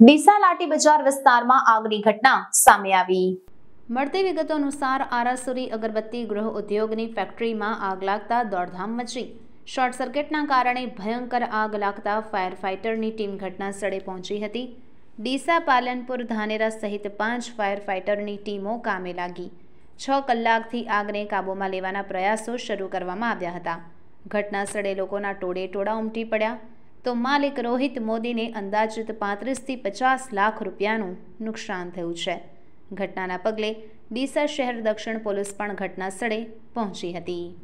ડીસા લાટી બજાર વિસ્તારમાં આગની ઘટના સામે આવી. મળતી વિગતો અનુસાર આરાસુરી અગરબત્તી ગૃહ ઉદ્યોગની ફેક્ટરીમાં આગ લાગતા દોડધામ મચી. શોર્ટ સર્કિટના કારણે ભયંકર આગ લાગતા ફાયર ફાઇટરની ટીમ ઘટના સ્થળે પહોંચી હતી. ડીસા, પાલનપુર, ધાનેરા સહિત પાંચ ફાયર ફાઇટરની ટીમો કામે લાગી. છ કલાકથી આગને કાબૂમાં લેવાના પ્રયાસો શરૂ કરવામાં આવ્યા હતા. ઘટના સ્થળે લોકોના ટોળે ટોળા ઉમટી પડ્યા. તો માલિક રોહિત મોદીને અંદાજિત પાંત્રીસથી પચાસ લાખ રૂપિયાનું નુકસાન થયું છે. ઘટનાના પગલે ડીસા શહેર દક્ષિણ પોલીસ પણ ઘટના સ્થળે પહોંચી હતી.